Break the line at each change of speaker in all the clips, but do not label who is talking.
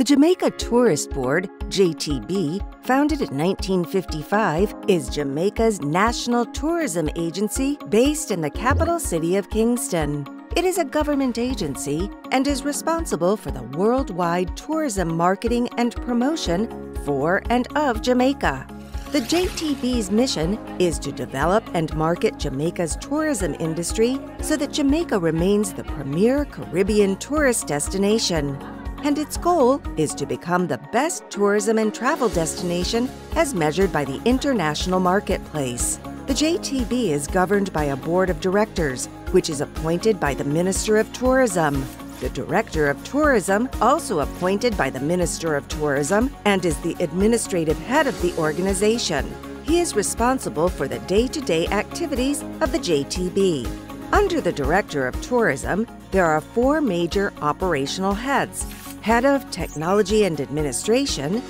The Jamaica Tourist Board, JTB, founded in 1955, is Jamaica's national tourism agency based in the capital city of Kingston. It is a government agency and is responsible for the worldwide tourism marketing and promotion for and of Jamaica. The JTB's mission is to develop and market Jamaica's tourism industry so that Jamaica remains the premier Caribbean tourist destination and its goal is to become the best tourism and travel destination as measured by the international marketplace. The JTB is governed by a board of directors, which is appointed by the Minister of Tourism. The Director of Tourism, also appointed by the Minister of Tourism, and is the administrative head of the organization. He is responsible for the day to day activities of the JTB. Under the Director of Tourism, there are four major operational heads Head of Technology and Administration,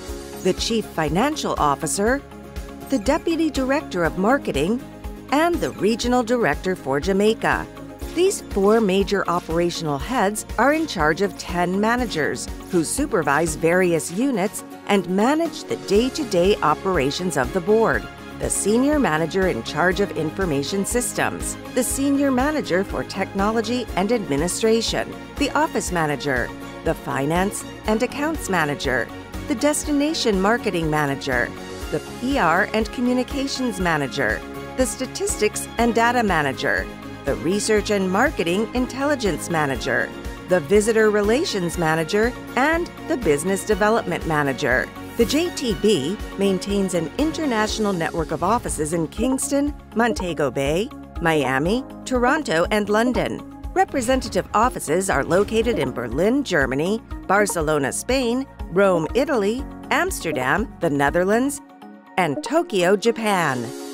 the Chief Financial Officer, the Deputy Director of Marketing, and the Regional Director for Jamaica. These four major operational heads are in charge of 10 managers who supervise various units and manage the day to day operations of the board. The Senior Manager in charge of Information Systems, the Senior Manager for Technology and Administration, the Office Manager, the Finance and Accounts Manager, the Destination Marketing Manager, the PR and Communications Manager, the Statistics and Data Manager, the Research and Marketing Intelligence Manager, the Visitor Relations Manager, and the Business Development Manager. The JTB maintains an international network of offices in Kingston, Montego Bay, Miami, Toronto, and London. Representative offices are located in Berlin, Germany, Barcelona, Spain, Rome, Italy, Amsterdam, the Netherlands, and Tokyo, Japan.